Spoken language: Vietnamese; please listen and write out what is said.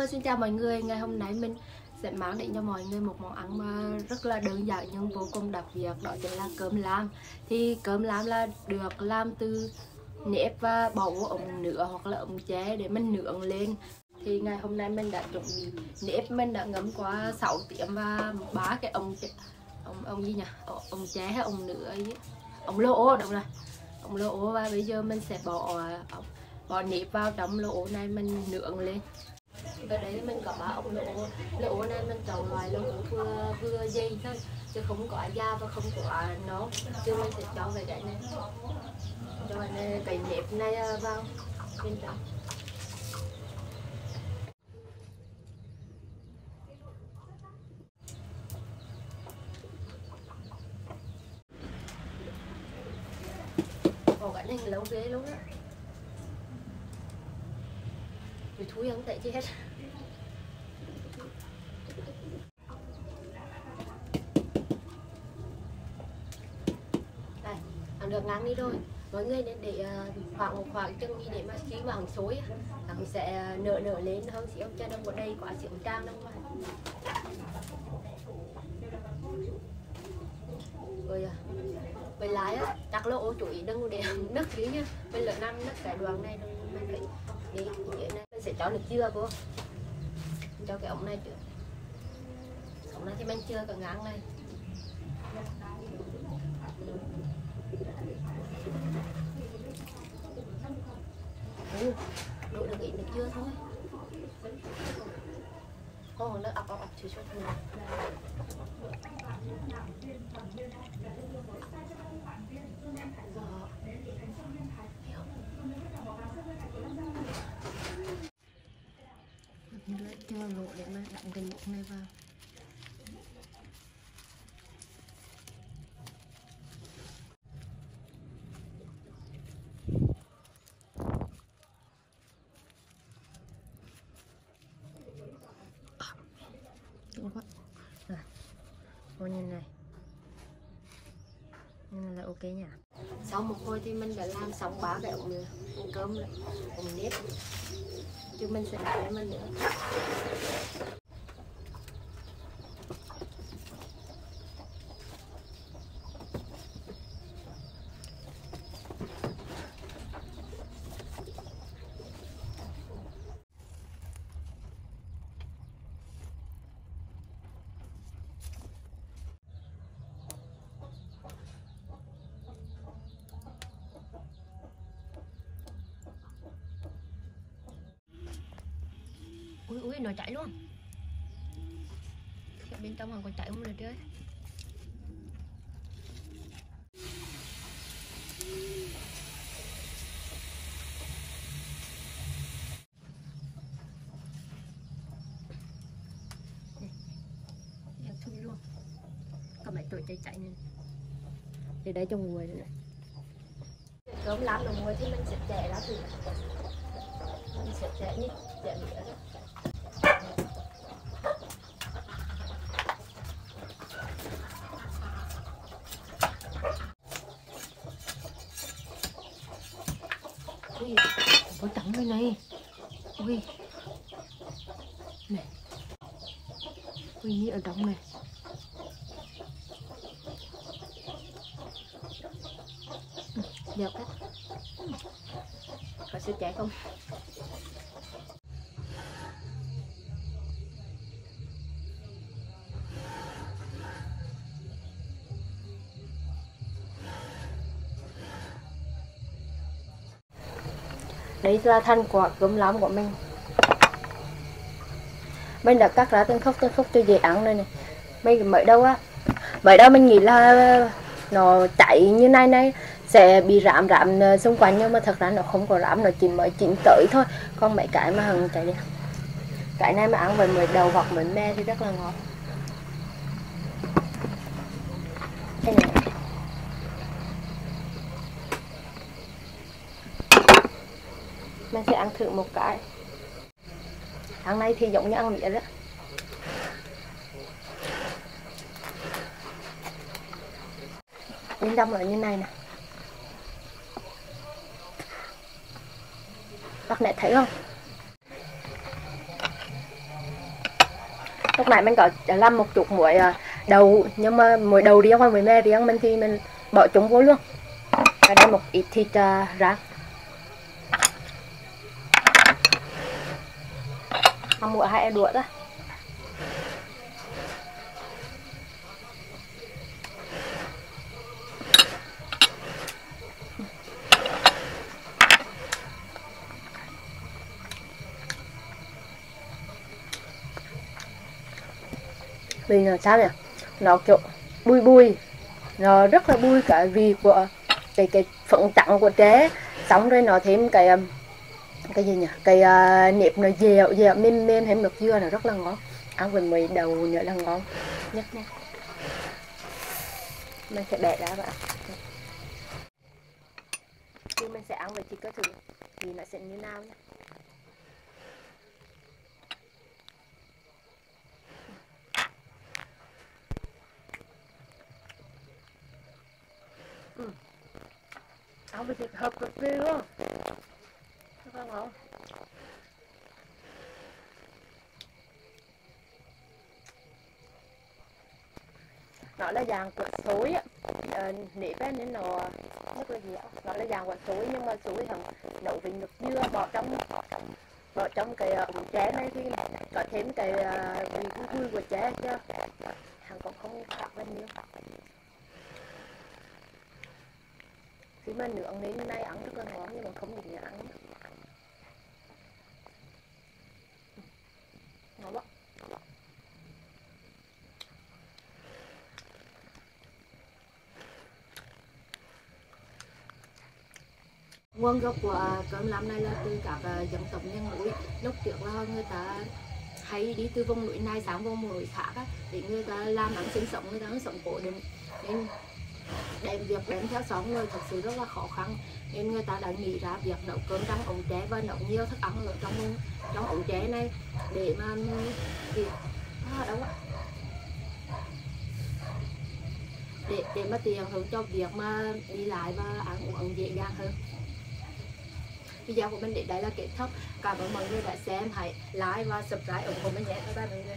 Hello, xin chào mọi người. Ngày hôm nay mình sẽ mang đến cho mọi người một món ăn mà rất là đơn giản nhưng vô cùng đặc biệt đó chính là cơm lam. Thì cơm lam là được làm từ nếp và bỏ vô ống nửa hoặc là ống ché để mình nướng lên. Thì ngày hôm nay mình đã chuẩn bị nếp mình đã ngấm qua 6 tiếng và ba cái ống ông ông gì nhỉ? Ống ché hay ống nửa ấy. Ống lỗ đúng rồi. Ống lỗ và bây giờ mình sẽ bỏ bỏ nếp vào trong lỗ này mình nướng lên và đấy mình có ba ống lỗ lỗ này mình chọn loại lỗ vừa vừa dày thôi chứ không có da và không có nó. Chứ mình sẽ cho về cái này. Cho này cái nếp này à, vào bên trong. Ồ, cái này lâu ghê luôn á vì thúi không? Tệ chết hết. Đây, làm được ngang đi thôi. Mọi người nên để ờ, khoảng một khoảng chân đi để mà khi mà hàng xối Hắn sẽ ờ, nở nở lên hơn. Xíu cho đông một đây quả xíu trang đâu mà. Rồi à với lại á, chắc lỗ chú ý đừng để nước dưới nha. Bên lỡ năm nước cái đoạn này mình phải đi như này. Mình sẽ cho nước dưa vô. Cho cái ống này trước. Ống này thì mình chưa cả ngang này. Ừ, đổ được ít nước dưa thôi. Còn nước ọc ọc ọc chỉ cho thôi. Để mà đậm cái bột này vào đúng quá rồi cô nhìn này. Là ok nha. Sau một hồi thì mình đã làm xong ba cái ống cơm rồi. Ống nếp chứ mình sẽ để mình ui ui nó chạy luôn. Bên trong còn còn chạy không được chơi thui luôn. Có mấy tuổi chạy chạy này để đấy trong người này cơm làm đồng người thì mình sẽ chạy ra thì mình sẽ chạy như chạy nữa đó ui có trắng đây này. Ui này. Ui như ở trong này. Ừ, đẹp đấy có sẽ chạy không? Đấy là thành quả cơm lam của mình. Mình đã cắt ra từng khúc từng khúc cho dễ ăn đây này. Mình mới đâu á, mới đâu mình nghĩ là nó chạy như này này, sẽ bị rạm rạm ờ, xung quanh nhưng mà thật ra nó không có rạm nó chỉ mới chỉnh tới thôi. Còn mấy cái mà hằng chạy đi. Cái này mà ăn với mới đầu hoặc mới me thì rất là ngọt đây này mình sẽ ăn thử một cái. Tháng này thì giống như ăn mía đó. Bên trong là như này nè. Các mẹ thấy không? Lúc nãy mình có làm một chút muối à, đầu nhưng mà muối đầu riêng và muối me riêng mình thì mình bỏ chúng vô luôn. Và đây một ít thịt à, uh, rang ăn mua hai đũa đó. Vì là sao nhỉ? Nó kiểu bùi bùi nó rất là bùi cả vì của cái cái phận tặng của trẻ xong rồi nó thêm cái um, cái gì nhỉ? Cái uh, nếp nó dẻo dẻo mềm mềm thêm nước dưa nó rất là ngon. Ăn với mì đầu nữa là ngon. Nhất nha. Mình sẽ bẻ ra và khi mình sẽ ăn với thịt cơ thử thì nó sẽ như nào nhé Ừ. ăn với thịt hợp cực kỳ luôn rất là nó là dạng quật suối á. Ờ, nếp nên nó rất là dẻo. Nó là dạng quật suối nhưng mà suối thằng nấu với nước dưa bỏ trong bỏ trong cái ờ, ống uh, chén này thì có thêm cái ờ, vị vui vui của chén chứ hàng còn không khác bao nhiêu khi mà nướng lên nay ăn rất là ngon nhưng mà không được ăn ngon quá nguồn gốc của à, cơm lam này là từ các à, dân tộc miền núi. Lúc trước là người ta hay đi từ vùng núi này sang vùng núi khác á, để người ta làm ăn sinh sống người ta sống cố định. Nên đem việc đem theo xóm người thật sự rất là khó khăn. Nên người ta đã nghĩ ra việc nấu cơm trong ống tre và nấu nhiều thức ăn ở trong trong ống tre này để mà thì à, đâu để để mà tiền hơn cho việc mà đi lại và ăn uống dễ dàng hơn video của mình đến đây là kết thúc. Cảm ơn mọi người đã xem. Hãy like và subscribe ủng hộ mình nhé. Bye bye mọi người.